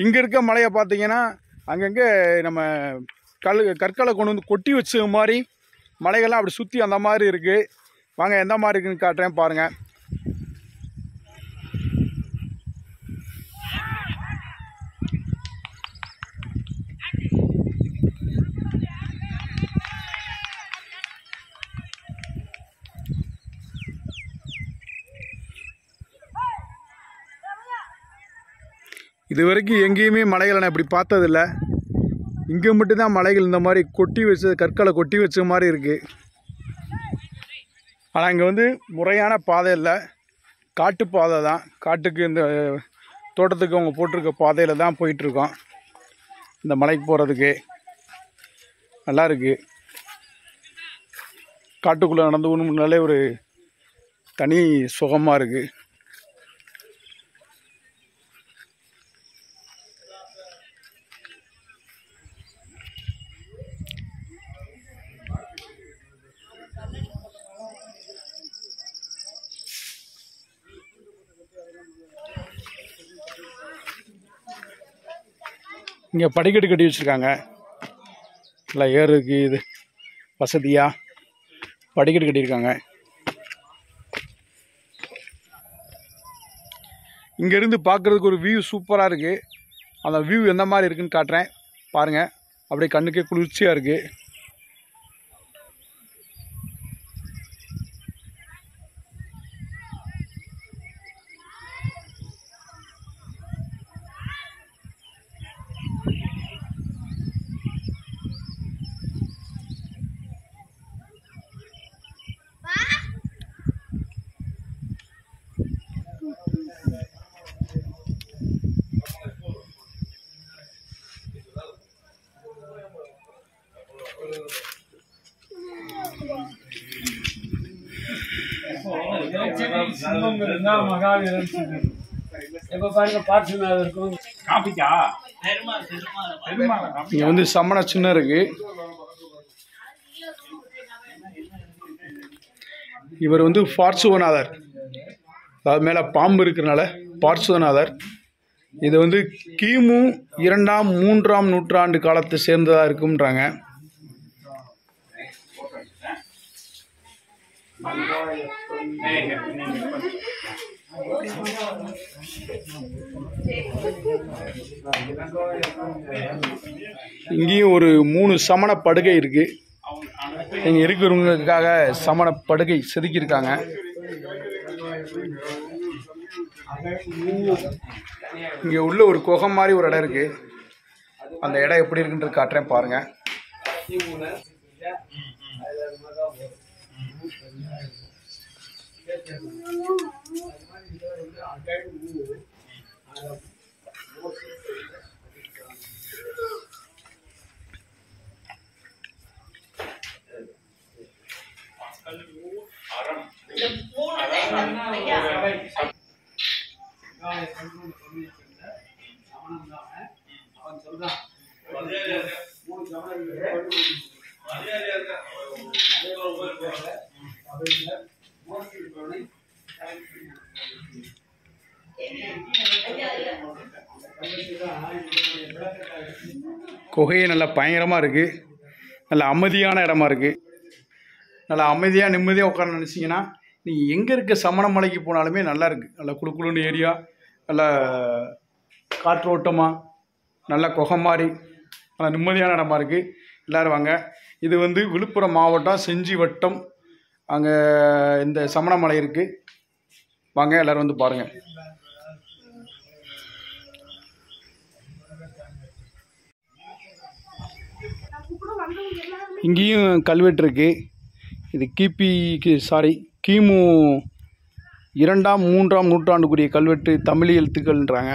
இங்கே இருக்க மலையை பார்த்தீங்கன்னா அங்கங்கே நம்ம கல் கற்களை கொண்டு வந்து கொட்டி வச்ச மாதிரி மலைகள்லாம் அப்படி சுற்றி அந்த மாதிரி இருக்குது வாங்க எந்த மாதிரி இருக்குன்னு காட்டுறேன் பாருங்கள் இது வரைக்கும் எங்கேயுமே மலைகளை நான் இப்படி பார்த்ததில்ல. இங்கே மட்டும்தான் மலைகள் இந்த மாதிரி கொட்டி வச்ச கற்களை கொட்டி வச்ச மாதிரி இருக்குது ஆனால் இங்கே வந்து முறையான பாதை இல்லை. காட்டு பாதை தான். காட்டுக்கு இந்த தோட்டத்துக்கு அவங்க போட்டிருக்க பாதையில் தான் போயிட்டுருக்கோம். இந்த மலைக்கு போகிறதுக்கு நல்லா இருக்குது காட்டுக்குள்ளே நடந்து முன்னாலே ஒரு தனி சுகமாக இருக்குது இங்கே படிக்கட்டு கட்டி வச்சுருக்காங்க. நல்லா ஏறுக்கு இது வசதியாக படிக்கட்டு கட்டியிருக்காங்க. இங்கேருந்து பார்க்குறதுக்கு ஒரு வியூ சூப்பராக இருக்குது அந்த வியூ எந்த மாதிரி இருக்குன்னு காட்டுறேன். பாருங்கள் அப்படியே கண்ணுக்கே குளிர்ச்சியாக இருக்குது இங்கே வந்து சமண சின்ன இருக்கு. இவர் வந்து பார்சுவநாதர். அதாவது மேலே பாம்பு இருக்கிறனால பார்சுவநாதர். இது வந்து கிமு இரண்டாம் மூன்றாம் நூற்றாண்டு காலத்தை சேர்ந்ததாக இருக்கும்ன்றாங்க. இங்கேயும் ஒரு மூணு சமண படுகை இருக்கு. இங்கே இருக்கிறவங்களுக்காக சமண படுகை செதுக்கியிருக்காங்க. இங்கே உள்ள ஒரு குகை மாதிரி ஒரு இடம் இருக்கு. அந்த இடம் எப்படி இருக்குன்றது காட்டுறேன் அவன் சொல்றான் மூணு கவனம் பாருங்க குகையை நல்லா பயங்கரமாக இருக்குது நல்ல அமைதியான இடமா இருக்குது நல்லா அமைதியாக நிம்மதியாக உட்கார நினச்சிங்கன்னா நீங்கள் எங்கே இருக்க சமண மலைக்கு போனாலுமே நல்லா இருக்குது நல்லா குளு குளுன்னு ஏரியா நல்லா காற்றோட்டமாக நல்ல குகை மாதிரி நல்லா நிம்மதியான இடமா இருக்குது எல்லோரும் வாங்க. இது வந்து விழுப்புரம் மாவட்டம் செஞ்சி வட்டம் அங்கே இந்த சமண மலை இருக்குது வாங்க எல்லோரும் வந்து பாருங்கள் இங்கேயும் கல்வெட்டு இருக்குது இது கிபி சாரி கிமு இரண்டாம் மூன்றாம் நூற்றாண்டுக்குரிய கல்வெட்டு தமிழ் எழுத்துக்கள்ன்றாங்க.